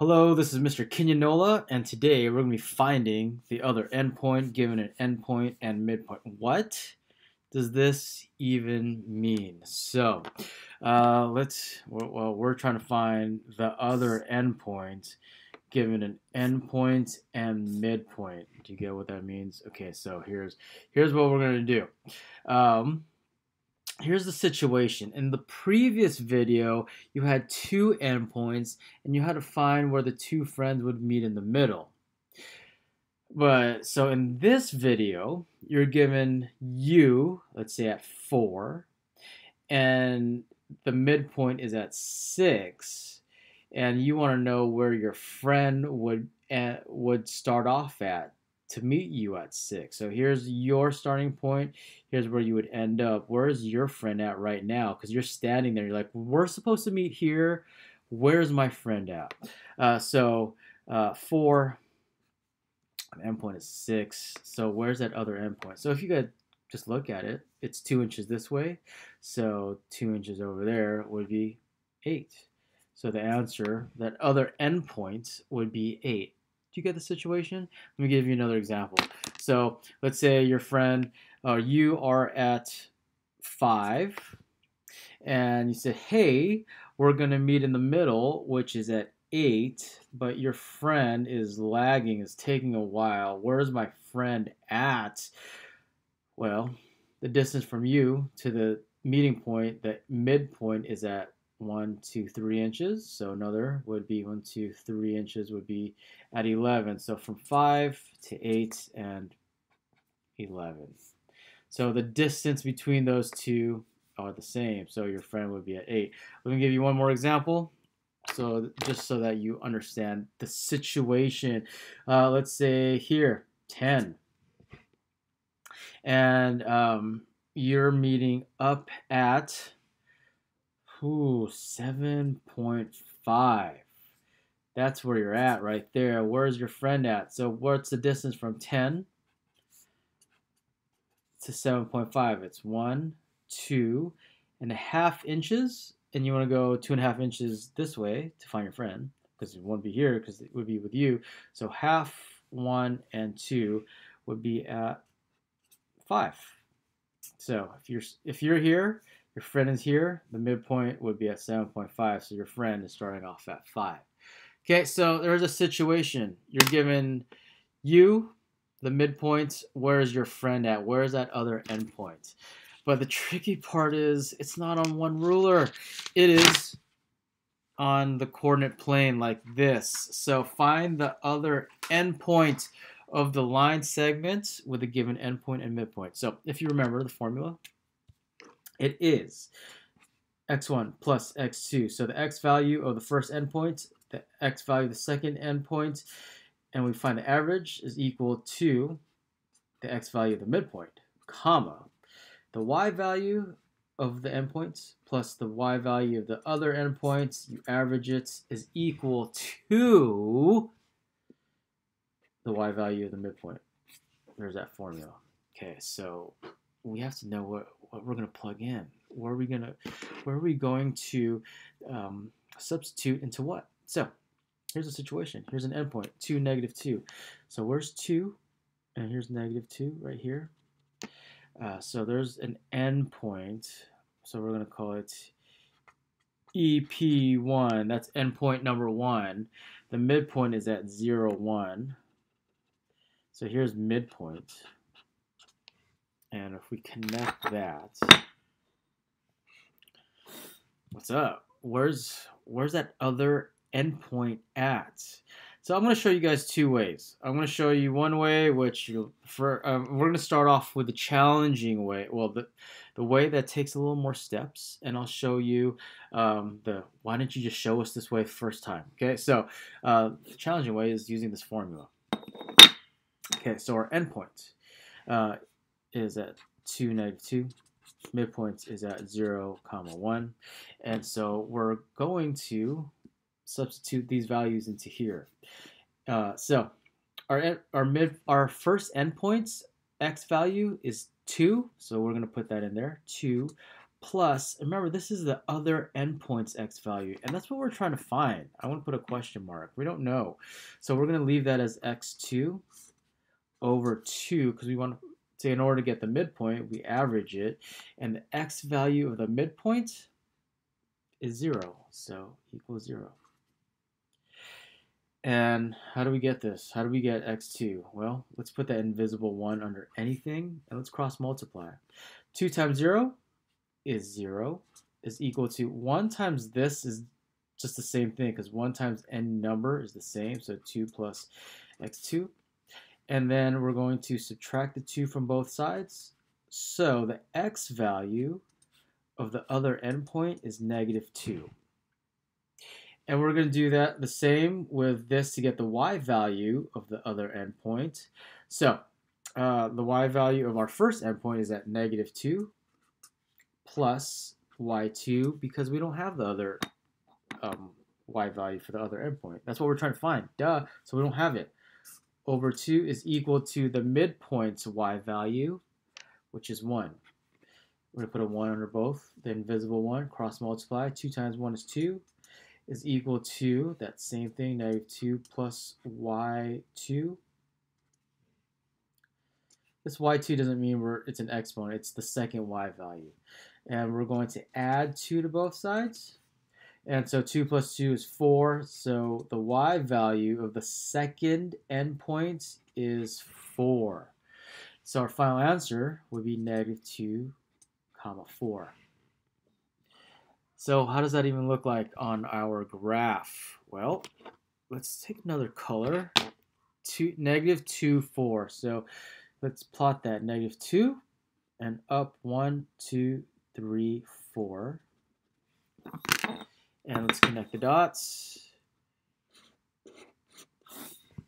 Hello, this is Mr. Quinanola, and today we're going to be finding the other endpoint given an endpoint and midpoint. What does this even mean? So, uh, let's, well, we're trying to find the other endpoint given an endpoint and midpoint. Do you get what that means? Okay, so here's here's what we're going to do. Um, here's the situation. In the previous video, you had two endpoints and you had to find where the two friends would meet in the middle. But so in this video, you're given u, let's say at 4, and the midpoint is at 6, and you want to know where your friend would uh, would start off at to meet you at six. So here's your starting point. Here's where you would end up. Where's your friend at right now? Because you're standing there. You're like, we're supposed to meet here. Where's my friend at? Uh, so uh, four, endpoint is six. So where's that other endpoint? So if you could just look at it, it's two inches this way. So two inches over there would be eight. So the answer, that other endpoint would be eight. You get the situation? Let me give you another example. So let's say your friend, uh, you are at five, and you said, hey, we're going to meet in the middle, which is at eight, but your friend is lagging, is taking a while. Where's my friend at? Well, the distance from you to the meeting point, the midpoint is at one, two, three inches. So another would be one, two, three inches would be at 11. So from 5 to 8 and 11. So the distance between those two are the same. So your friend would be at 8. Let me give you one more example. So just so that you understand the situation. Uh, let's say here, 10. And um, you're meeting up at Ooh, 7.5. That's where you're at right there. Where's your friend at? So what's the distance from 10 to 7.5? It's one, two and a half inches. And you want to go two and a half inches this way to find your friend because it won't be here because it would be with you. So half, one, and two would be at five. So if you're if you're here your friend is here. The midpoint would be at 7.5, so your friend is starting off at 5. Okay, so there's a situation. You're given you, the midpoint. Where's your friend at? Where's that other endpoint? But the tricky part is it's not on one ruler. It is on the coordinate plane like this. So find the other endpoint of the line segment with a given endpoint and midpoint. So if you remember the formula, it is x1 plus x2. So the x value of the first endpoint, the x value of the second endpoint, and we find the average is equal to the x value of the midpoint, comma. The y value of the endpoints plus the y value of the other endpoints, you average it, is equal to the y value of the midpoint. There's that formula. Okay, so we have to know what, what we're going to plug in. Where are we going to, where are we going to um, substitute into what? So here's a situation. Here's an endpoint, 2, negative 2. So where's 2? And here's negative 2 right here. Uh, so there's an endpoint. So we're going to call it EP1. That's endpoint number 1. The midpoint is at 0, 1. So here's midpoint. And if we connect that, what's up? Where's where's that other endpoint at? So I'm going to show you guys two ways. I'm going to show you one way, which you for um, we're going to start off with the challenging way. Well, the the way that takes a little more steps, and I'll show you um, the why didn't you just show us this way first time? Okay, so uh, the challenging way is using this formula. Okay, so our endpoint. Uh, is at 2, negative 2. Midpoint is at 0, comma 1. And so we're going to substitute these values into here. Uh, so our, our, mid, our first endpoints, x value is 2. So we're going to put that in there. 2 plus, remember, this is the other endpoint's x value, and that's what we're trying to find. I want to put a question mark. We don't know. So we're going to leave that as x2 over 2, because we want to, in order to get the midpoint, we average it, and the x value of the midpoint is 0, so equals 0. And how do we get this? How do we get x2? Well, let's put that invisible 1 under anything, and let's cross multiply. 2 times 0 is 0 is equal to 1 times this is just the same thing because 1 times n number is the same, so 2 plus x2. And then we're going to subtract the 2 from both sides. So the x value of the other endpoint is negative 2. And we're going to do that the same with this to get the y value of the other endpoint. So uh, the y value of our first endpoint is at negative 2 plus y2 because we don't have the other um, y value for the other endpoint. That's what we're trying to find. Duh. So we don't have it. Over 2 is equal to the midpoint's y value, which is 1. We're going to put a 1 under both. The invisible 1, cross multiply. 2 times 1 is 2 is equal to that same thing, negative 2 plus y2 this y2 doesn't mean we're, it's an exponent, it's the second y value. And we're going to add 2 to both sides. And so 2 plus 2 is 4. So the y value of the second endpoint is 4. So our final answer would be negative 2 comma 4. So how does that even look like on our graph? Well, let's take another color. Two, negative 2, 4. So Let's plot that negative 2 and up 1, 2, 3, 4. And let's connect the dots.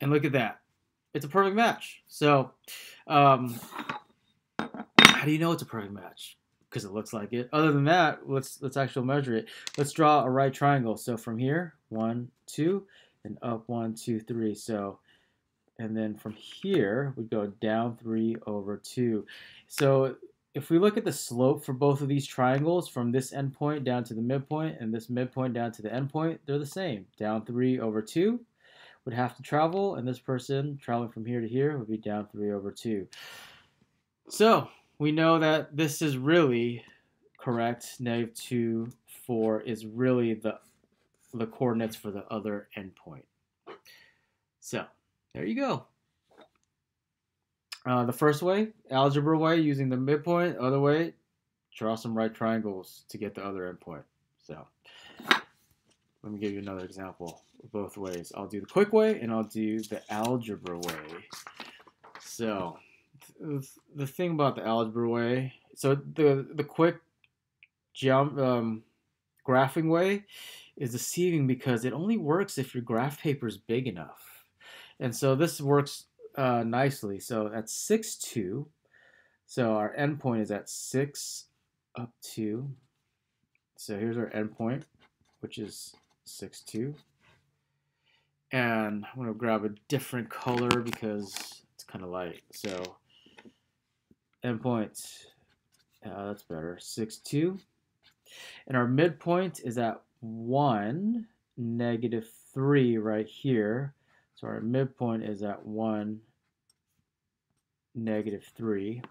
And look at that. It's a perfect match. So, um, how do you know it's a perfect match? Because it looks like it. Other than that, let's let's actually measure it. Let's draw a right triangle. So from here, one, two, and up one, two, three. So and then from here, we go down 3 over 2. So if we look at the slope for both of these triangles, from this endpoint down to the midpoint, and this midpoint down to the endpoint, they're the same. Down 3 over 2 would have to travel, and this person traveling from here to here would be down 3 over 2. So we know that this is really correct. Negative 2, 4 is really the, the coordinates for the other endpoint. So there you go. Uh, the first way, algebra way, using the midpoint. Other way, draw some right triangles to get the other endpoint. So let me give you another example both ways. I'll do the quick way and I'll do the algebra way. So the thing about the algebra way, so the the quick um, graphing way is deceiving because it only works if your graph paper is big enough. And so this works uh, nicely. So that's 6, 2. So our endpoint is at 6 up 2. So here's our endpoint, which is 6, 2. And I'm going to grab a different color because it's kind of light. So endpoint, uh, that's better, 6, 2. And our midpoint is at 1, negative 3 right here. So our midpoint is at 1, negative 3.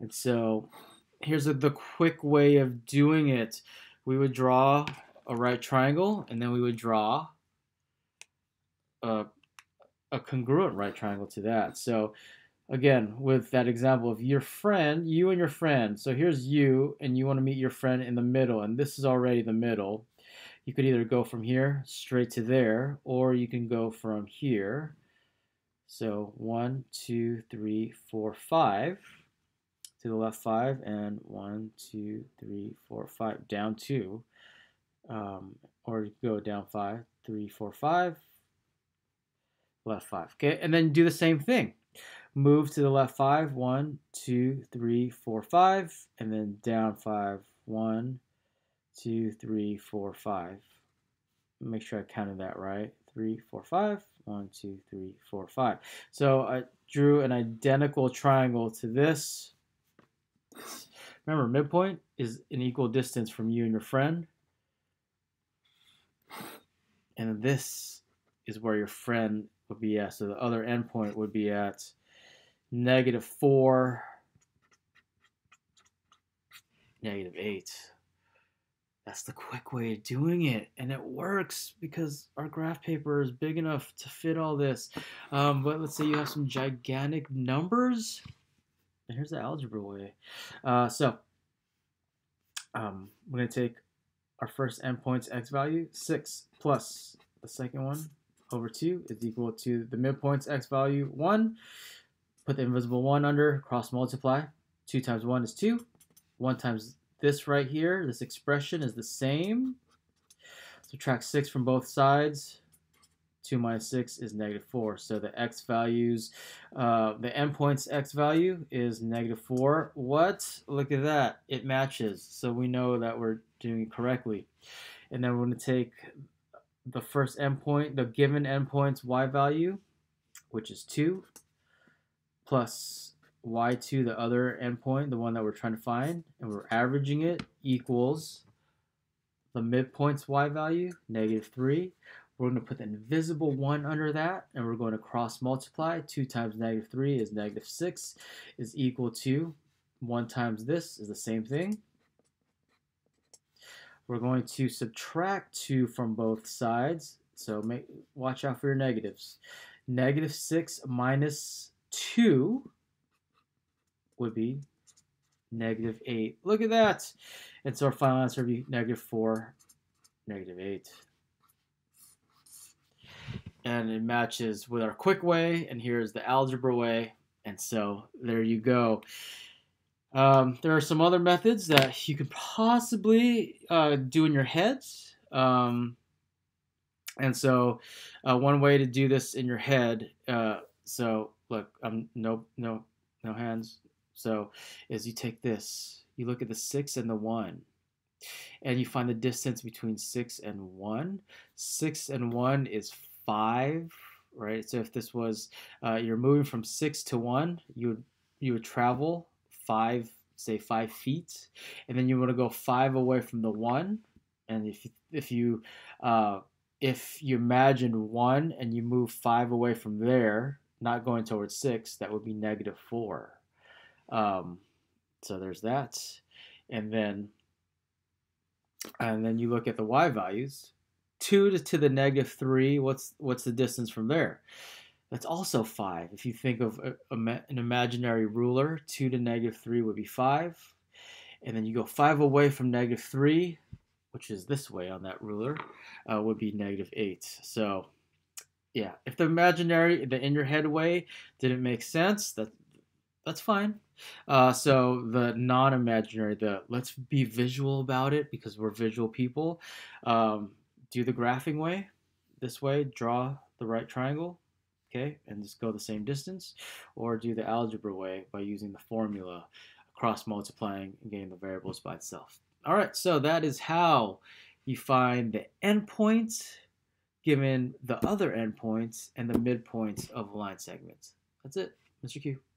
And so here's a, the quick way of doing it. We would draw a right triangle, and then we would draw a, a congruent right triangle to that. So again, with that example of your friend, you and your friend. So here's you, and you want to meet your friend in the middle, and this is already the middle you could either go from here straight to there, or you can go from here. So one, two, three, four, five to the left five, and one, two, three, four, five, down two. Um, or go down five, three, four, five, left five. Okay, and then do the same thing. Move to the left five, one, two, three, four, five, and then down five, one, two, three, four, five. Make sure I counted that right. Three, four, five. One, two, three, four, five. So I drew an identical triangle to this. Remember, midpoint is an equal distance from you and your friend. And this is where your friend would be at. So the other endpoint would be at negative 4, negative 8. That's the quick way of doing it. And it works because our graph paper is big enough to fit all this. Um, but let's say you have some gigantic numbers. And here's the algebra way. Uh, so um, we're going to take our first endpoint's x value, 6 plus the second one over 2 is equal to the midpoint's x value, 1. Put the invisible 1 under, cross multiply. 2 times 1 is 2. 1 times this right here, this expression is the same. Subtract 6 from both sides. 2 minus 6 is negative 4. So the x values, uh, the endpoint's x value is negative 4. What? Look at that. It matches. So we know that we're doing it correctly. And then we're going to take the first endpoint, the given endpoint's y value, which is 2, plus y2, the other endpoint, the one that we're trying to find, and we're averaging it, equals the midpoint's y value, negative 3. We're going to put the invisible 1 under that, and we're going to cross multiply. 2 times negative 3 is negative 6, is equal to 1 times this is the same thing. We're going to subtract 2 from both sides, so make, watch out for your negatives. Negative 6 minus 2 would be negative 8. Look at that. And so our final answer would be negative 4, negative 8. And it matches with our quick way, and here's the algebra way. And so there you go. Um, there are some other methods that you could possibly uh, do in your heads. Um, and so uh, one way to do this in your head, uh, so look, I'm no, no, no hands. So as you take this, you look at the six and the one, and you find the distance between six and one. Six and one is five, right? So if this was, uh, you're moving from six to one, you would, you would travel five, say five feet, and then you want to go five away from the one. And if if you, uh, if you imagine one and you move five away from there, not going towards six, that would be negative four. Um, so there's that. And then, and then you look at the y values. Two to, to the negative three. What's what's the distance from there? That's also 5. If you think of a, a, an imaginary ruler, 2 to negative 3 would be 5. And then you go 5 away from negative 3, which is this way on that ruler, uh, would be negative 8. So, yeah, if the imaginary, the in your head way didn't make sense, that that's fine. Uh, so the non-imaginary, the let's be visual about it because we're visual people. Um, do the graphing way, this way, draw the right triangle, okay, and just go the same distance, or do the algebra way by using the formula, cross multiplying and getting the variables by itself. All right, so that is how you find the endpoints given the other endpoints and the midpoints of line segments. That's it. Mr. Q,